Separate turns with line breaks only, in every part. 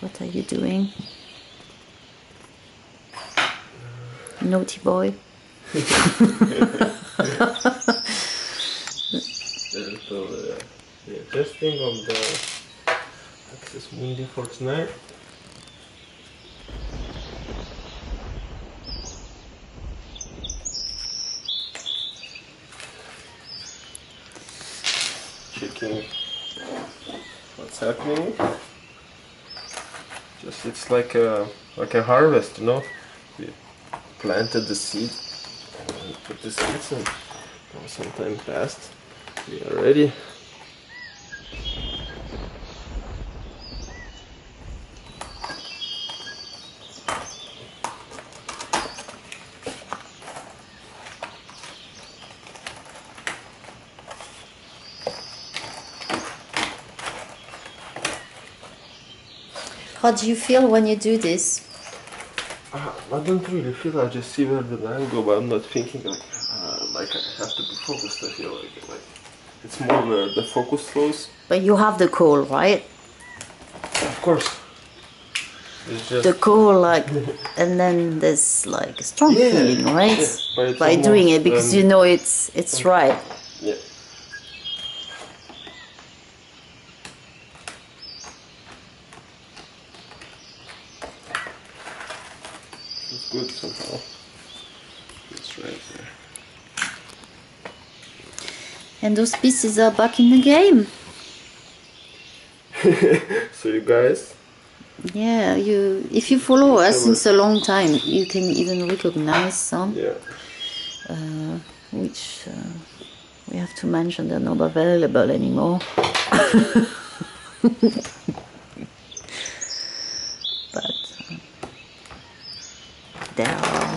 What are you doing? Naughty boy.
so, uh, yeah, testing on the access window for tonight. Checking what's happening. Just it's like a like a harvest, you know. We planted the seed put the seeds and some time passed. We are ready.
How do you feel when you do this?
Uh, I don't really feel. I just see where the line go, but I'm not thinking like uh, like I have to be focused. I feel like like it's more where the focus flows.
But you have the call, right?
Of course. Just
The call, like, and then there's like a strong
Yeah,
feeling, right?
but
By doing it because
um,
you know it's it's right.
yeah. Good somehow. It's right there.
And those pieces are back in the game.
So you guys,
Yeah, you if you follow us since a long time, you can even recognize some,
yeah.
uh, which uh, we have to mention they're not available anymore. but uh, are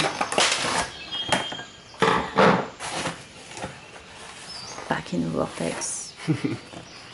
back in the vortex.